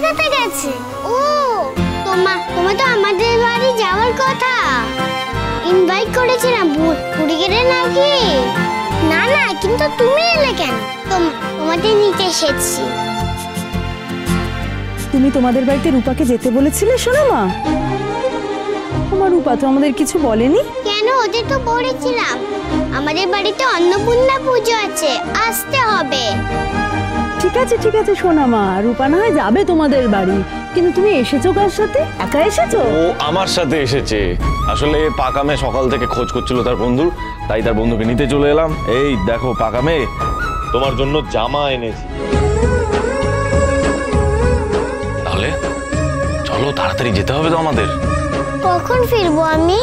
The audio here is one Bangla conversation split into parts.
দেখাতে গেছে। ও, তোমা তোমার তো আমাদের বাড়ি যাওয়ার কথা। ইনভাইট করেছিলাম ভু- পুরী গেলে নাকি? না না, কিন্তু তুমি এলে কেন? তোম- তোমাদের নিতে এসেছি। তুমি তোমাদের বাড়িতে রূপাকে যেতে বলেছিলে শোনো মা আমার রূপা তো আমাদের কিছু বলেনি। কেন? ওদের তো বলেছিলাম। আমাদের বাড়িতে অন্নপূর্ণা পুজো আছে। আসতে হবে। ঠিক আছে ঠিক আছে সোনা মা রূপা না হয় যাবে তোমাদের বাড়ি। কিন্তু তুমি এসেছ কার সাথে? একা এসেছ? ও আমার সাথে এসেছে। আসলে পাকামে সকাল থেকে খোঁজ করছিল তার বন্ধুর। তাই তার বন্ধুকে নিতে চলে এলাম। এই দেখো পাকামে তোমার জন্য জামা এনেছি। তাড়াতাড়ি যেতে হবে তো আমাদের। কখন ফিরবো আমি?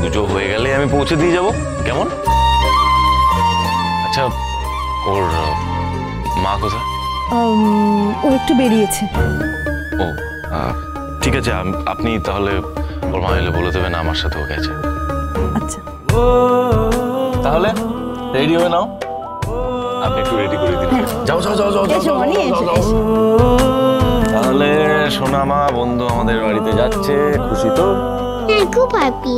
পুজো হয়ে গেলে আমি পৌঁছে দিয়ে যাব। কেমন? আচ্ছা ওর মা কোথায়? ও একটু বেরিয়েছে। ও ঠিক আছে আপনি তাহলে ওর মা এলে বলে দেবেন আমার সাথেও গেছে আচ্ছা। তাহলে রেডি হয়ে নাও। আপনি একটু রেডি করে দিন। যাও যাও যাও যাও যাও, যাও, তাহলে সোনামা বন্ধু আমাদের বাড়িতে যাচ্ছে। খুশি তো? হ্যাঁ খুব হ্যাপি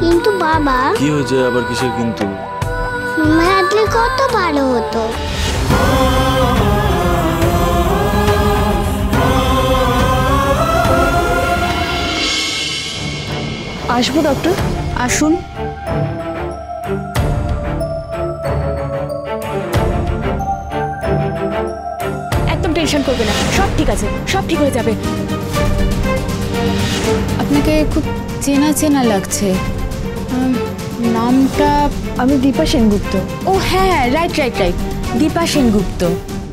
কিন্তু বাবা। কি হয়েছে আবার কিসের কিন্তু? ফুলমা আসলে কত ভালো হতো। আসব ডক্টর আসুন। টেনশন করবে না। সব ঠিক আছে সব ঠিক হয়ে যাবে। আপনাকে খুব চেনা চেনা লাগছে। নামটা আমি দীপা সেনগুপ্ত। ও হ্যাঁ right right right Dipa Sengupta.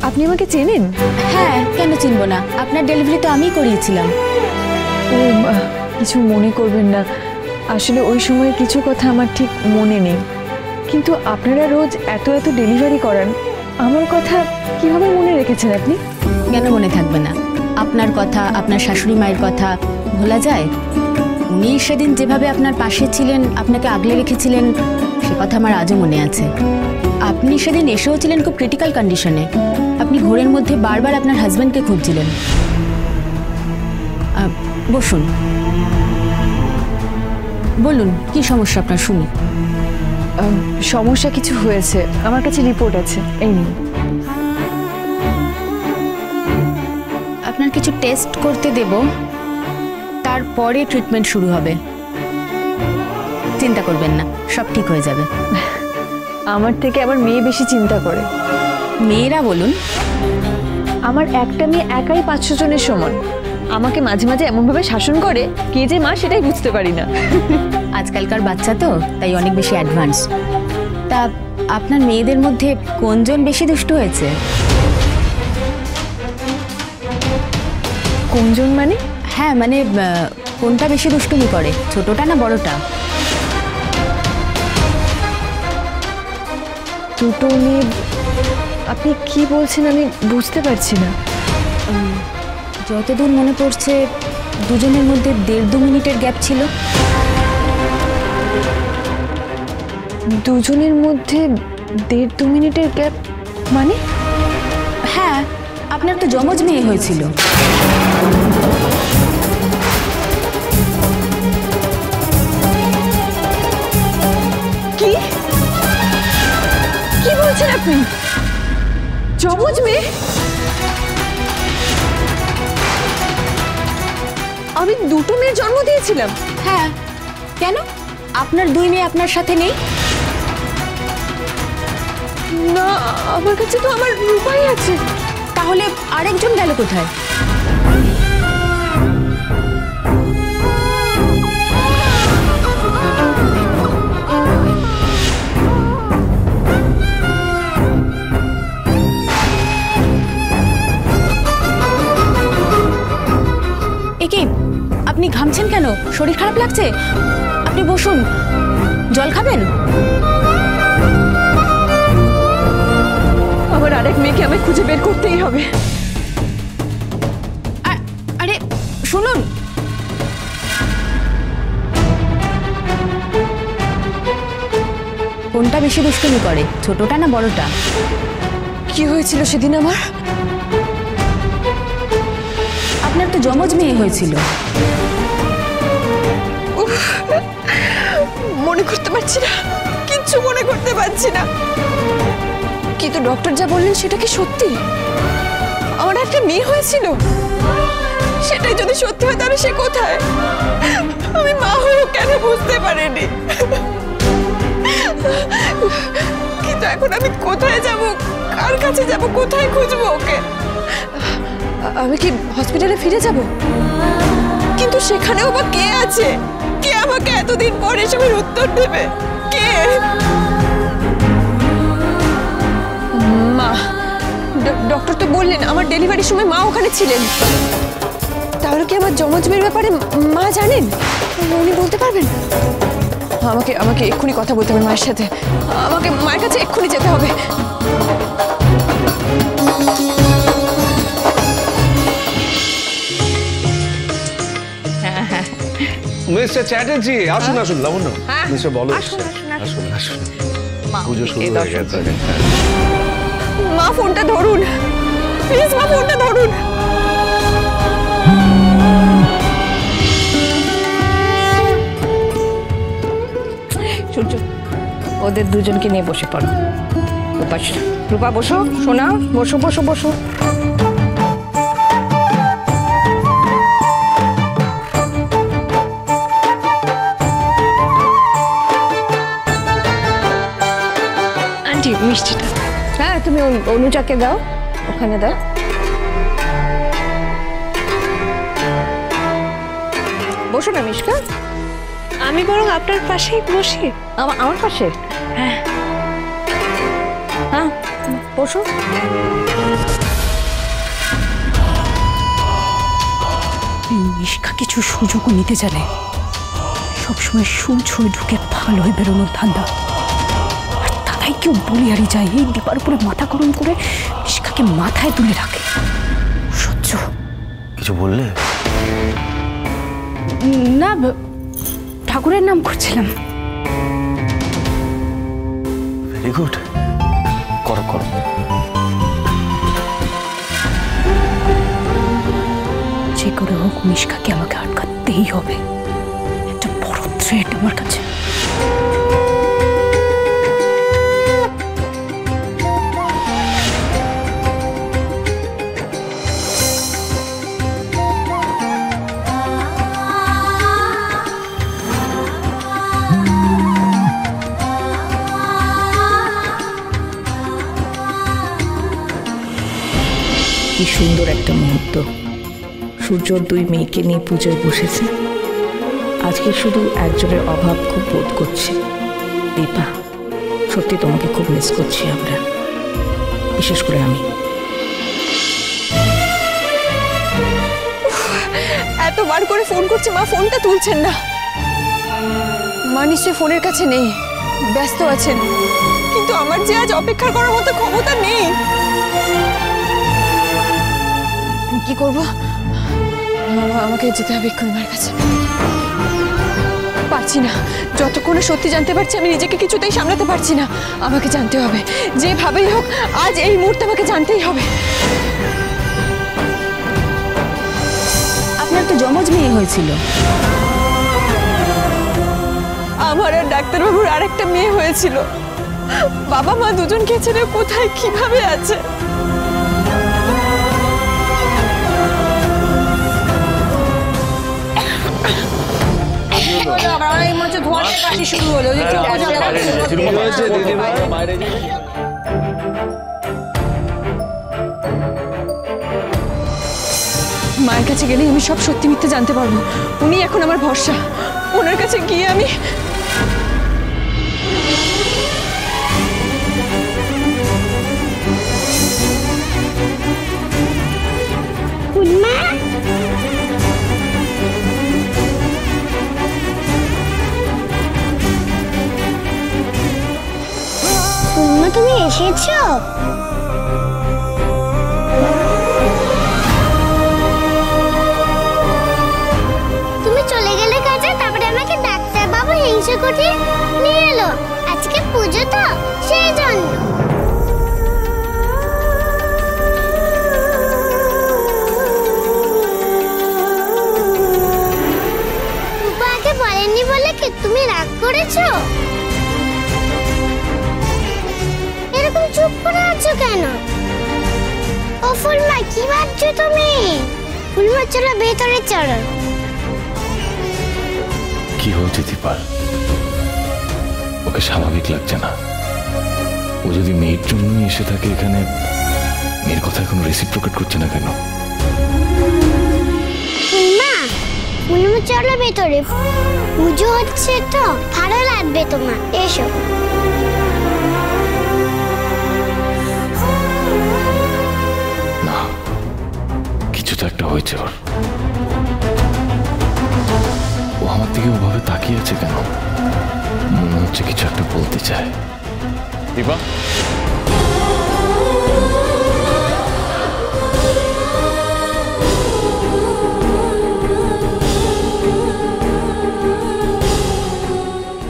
আপনি আমাকে চেনেন? হ্যাঁ কেন চিনব না? আপনার ডেলিভারি তো আমিই করিয়েছিলাম। ও কিছু মনে করবেন না। আসলে ওই সময় কিছু কথা আমার ঠিক মনে নেই। কিন্তু আপনারা রোজ এত এত ডেলিভারি করান আমার কথা কীভাবে মনে রেখেছেন আপনি? কেন মনে থাকবে না? আপনার কথা, আপনার শাশুড়ি মায়ের কথা ভোলা যায়? উনি সেদিন যেভাবে আপনার পাশে ছিলেন, আপনাকে আগলে রেখেছিলেন, সে কথা আমার আজও মনে আছে। আপনি সেদিন এসেও ছিলেন খুব ক্রিটিক্যাল কন্ডিশনে আপনি ঘোরের মধ্যে বারবার আপনার হাজব্যান্ডকে খুঁজছিলেন। বসুন। বলুন, কি সমস্যা আপনার, শুনি। সমস্যা কিছু হয়েছে। আমার কাছে রিপোর্ট আছে। এই নিন। আপনার কিছু টেস্ট করতে দেব। তারপরে ট্রিটমেন্ট শুরু হবে। চিন্তা করবেন না সব ঠিক হয়ে যাবে। আমার থেকে আমার মেয়ে বেশি চিন্তা করে। মেয়েরা বলুন। আমার একটা মেয়ে একাই পাঁচশো জনের সমান। আমাকে মাঝে মাঝে এমনভাবে শাসন করে কে যে মা সেটাই বুঝতে পারি না। আজকালকার বাচ্চা তো তাই অনেক বেশি অ্যাডভান্স তা আপনার মেয়েদের মধ্যে কোনজন বেশি দুষ্টু হয়েছে? কোনজন মানে? হ্যাঁ মানে কোনটা বেশি দুষ্টুমি করে ছোটটা না বড়টা? দুটো মেয়ে আপনি কি বলছেন আমি বুঝতে পারছি না। যতদূর মনে পড়ছে, দুজনের মধ্যে দেড় দু মিনিটের গ্যাপ ছিল। দুজনের মধ্যে দেড় দু মিনিটের গ্যাপ মানে? হ্যাঁ আপনার তো যমজ মেয়ে হয়েছিল। কি বলছেন আপনি? জমজ মেয়ে? আমি দুটো মেয়ের জন্ম দিয়েছিলাম। হ্যাঁ। কেন? আপনার দুই মেয়ে আপনার সাথে নেই? না আমার কাছে তো আমার রূপাই আছে। তাহলে আরেকজন গেল কোথায়? আপনি ঘামছেন কেন? শরীর খারাপ লাগছে? আপনি বসুন। জল খাবেন? আমার আরেক মেয়েকে আমি খুঁজে বের করতেই হবে। আরে শুনুন। কোনটা বেশি দুষ্টুমি করে ছোটটা না বড়টা? কি হয়েছিল সেদিন আমার? আপনার তো জমজ মেয়ে হয়েছিল। মনে করতে পারছি না, কিচ্ছু মনে করতে পারছি না। কিন্তু ডক্টর যা বললেন সেটা কি সত্যি? আমার একটা মেয়ে হয়েছিল। সেটাই যদি সত্যি হয় তাহলে সে কোথায়? আমি মা হয়েও কেন বুঝতে পারিনি? কিন্তু এখন আমি কোথায় যাব? কার কাছে যাব? কোথায় খুঁজবো ওকে? আমি কি হসপিটালে ফিরে যাব? কিন্তু সেখানেও বা কে আছে? কে আমাকে এতদিন পর এসবের উত্তর দেবে? কে? মা ডক্টর তো বললেন আমার ডেলিভারির সময় মা ওখানে ছিলেন। তাহলে কি আমার জমজ মেয়ের ব্যাপারে মা জানেন? উনি বলতে পারবেন? আমাকে আমাকে এক্ষুনি কথা বলতে হবে মায়ের সাথে। আমাকে মায়ের কাছে এক্ষুনি যেতে হবে। মিস্টার চ্যাটার্জি আসুন আসুন লাবণ্য। মিস্টার বলো আসুন আসুন পুজো শুরু হয়ে গেছে। মা ফোনটা ধরুন। প্লিজ মা ফোনটা ধরুন। সূর্য ওদের দুজনকে নিয়ে বসে পড়ো। রূপা রূপা বসো সোনা বসো বসো বসো। তুমি অনু- অনুজাকে দাও ওখানে দাও। বসো না মিশকা। আমি বরং আপনার পাশেই বসি। আমার আমার পাশে? হ্যাঁ। হ্যাঁ বসো। নিষ্কা কিছু সুযোগও নিতে জানে। সবসময় সূর্য হয়ে ঢুকে ভালো হয়ে বেরোনোর ধান্দা। কেউ বলিয়ারি যায় এই দীপার উপরে মাথা গরম করে নিষ্কাকে মাথায় তুলে রাখে। সহ্য। কিছু বললে? না ঠাকুরের নাম করছিলাম। ভেরি গুড করো করো। যে করে হোক মিশকাকে আমাকে আটকাতেই হবে। একটা বড় থ্রেট আমার কাছে। মুহূর্ত সূর্যর দুই মেয়েকে নিয়ে পুজোয় বসেছে। আজকে শুধু একজনের অভাব খুব বোধ করছি। দীপা, সত্যি তোমাকে খুব মিস করছি আমরা। বিশেষ করে আমি। এতবার করে ফোন করছি মা, ফোনটা তুলছেন না। মা নিশ্চয়ই ফোনের কাছে নেই, ব্যস্ত আছেন। কিন্তু আমার যে আজ অপেক্ষা করার মতো ক্ষমতা নেই। কি করব? আমা- আমাকে যেতে হবে এক্ষুনি মার কাছে। পারছি না। যতক্ষণে সত্যি জানতে পারছি আমি নিজেকে কিছুতেই সামলাতে পারছি না। আমাকে জানতে হবে। যেভাবেই হোক আজ এই মুহূর্তে আমাকে জানতেই হবে। আপনার তো জমজ মেয়ে হয়েছিল। আমার আর ডাক্তারবাবুর আর একটা মেয়ে হয়েছিল। বাবা মা দুজনকে ছেড়ে কোথায় কীভাবে আছে? মায়ের কাছে গেলে আমি সব সত্যি মিথ্যে জানতে পারব। উনি এখন আমার ভরসা। ওনার কাছে গিয়ে আমি ফুলমা তুমি এসেছ? তুমি চলে গেলে কাজে, তারপরে আমাকে ডাক্তার বাবু হিংসা কুঠি নিয়ে এলো। আজকে পুজো তো, সেই জন্য। বলে কি তুমি রাগ করেছ? চুপ করে আছো কেন? ও ফুলমা কি ভাবছ তুমি? ফুলমা চলো ভেতরে চলো। কি হয়েছে দীপার ওকে স্বাভাবিক লাগছে না। ও যদি মেয়ের জন্যই এসে থাকে এখানে মেয়ের কথা এখন রেসিপ্রোকেট করছে না কেন? ফুলমা ফুলমা চলো ভেতরে। পুজো হচ্ছে তো ভালো লাগবে তোমার। এসো। ওর ও আমার দিকে ওভাবে তাকিয়ে আছে কেন? মনে হচ্ছে কিছু একটা বলতে চায়। দীপা?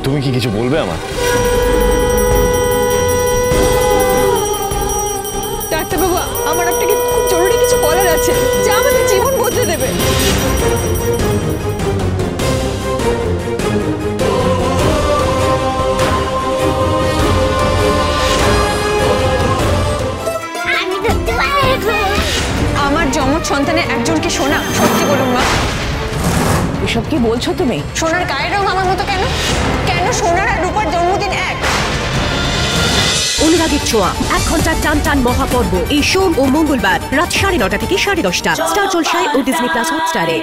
তুমি কি কিছু বলবে আমার? ডাক্তারবাবু আমার আপনাকে খুব জরুরি কিছু বলার আছে। এসব কি বলছো তুমি? সোনার গায়ের রং আমার মতো কেন? কেন সোনার আর রূপার জন্মদিন এক? অনুরাগের ছোঁয়া। এক ঘণ্টার টান টান মহাপর্ব। এই সোম ও মঙ্গলবার রাত সাড়ে নটা থেকে সাড়ে দশটা। স্টার জলসায় ও ডিজনি প্লাস হটস্টারে।